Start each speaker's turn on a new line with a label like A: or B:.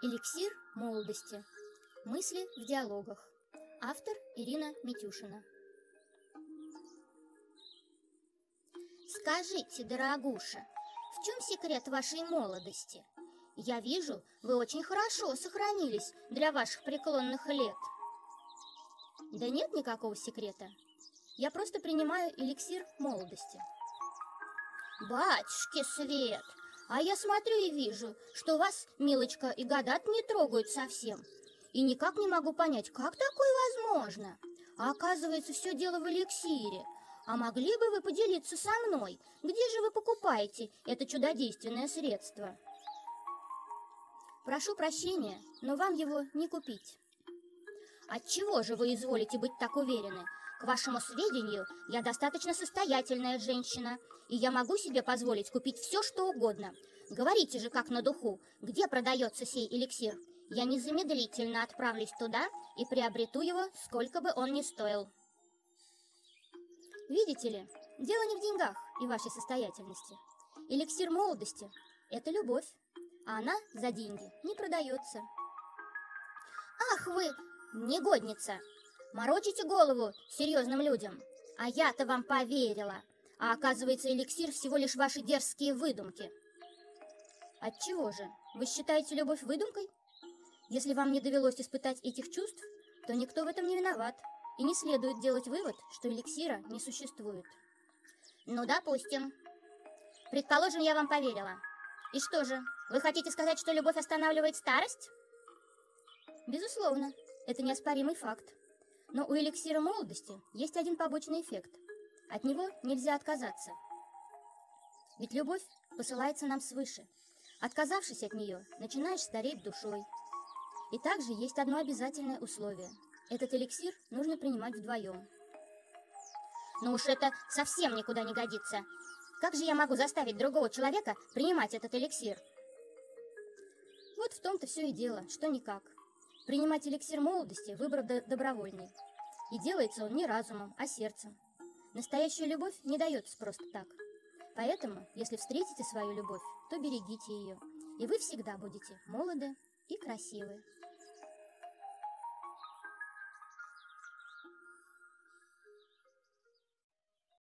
A: Эликсир молодости. Мысли в диалогах. Автор Ирина Митюшина. Скажите, дорогуша, в чем секрет вашей молодости? Я вижу, вы очень хорошо сохранились для ваших преклонных лет. Да нет никакого секрета. Я просто принимаю эликсир молодости. Батюшки свет, а я смотрю и вижу, что вас, милочка, и гадат не трогают совсем. И никак не могу понять, как такое возможно. А оказывается, все дело в эликсире. А могли бы вы поделиться со мной, где же вы покупаете это чудодейственное средство? Прошу прощения, но вам его не купить. Отчего же вы изволите быть так уверены? К вашему сведению, я достаточно состоятельная женщина, и я могу себе позволить купить все, что угодно. Говорите же, как на духу, где продается сей эликсир? Я незамедлительно отправлюсь туда и приобрету его, сколько бы он ни стоил. Видите ли, дело не в деньгах и вашей состоятельности. Эликсир молодости – это любовь, а она за деньги не продается. Ах вы, негодница! Морочите голову серьезным людям. А я-то вам поверила. А оказывается, эликсир всего лишь ваши дерзкие выдумки. Отчего же? Вы считаете любовь выдумкой? Если вам не довелось испытать этих чувств, то никто в этом не виноват. И не следует делать вывод, что эликсира не существует. Ну, допустим. Предположим, я вам поверила. И что же, вы хотите сказать, что любовь останавливает старость? Безусловно, это неоспоримый факт. Но у эликсира молодости есть один побочный эффект. От него нельзя отказаться. Ведь любовь посылается нам свыше. Отказавшись от нее, начинаешь стареть душой. И также есть одно обязательное условие. Этот эликсир нужно принимать вдвоем. Ну уж это совсем никуда не годится. Как же я могу заставить другого человека принимать этот эликсир? Вот в том-то все и дело, что никак. Принимать эликсир молодости – выбор добровольный. И делается он не разумом, а сердцем. Настоящая любовь не дается просто так. Поэтому, если встретите свою любовь, то берегите ее, и вы всегда будете молоды и красивы.